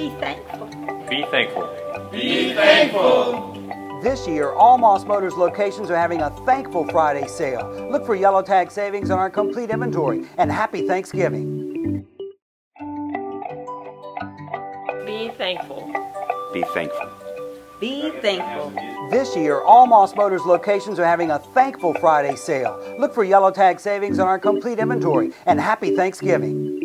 Be thankful. Be thankful. Be thankful. This year, all Moss Motors locations are having a Thankful Friday sale. Look for yellow tag savings on our complete inventory. And happy Thanksgiving. Be thankful. Be thankful. Be thankful. This year, all Moss Motors locations are having a Thankful Friday sale. Look for yellow tag savings on our complete inventory. And happy Thanksgiving.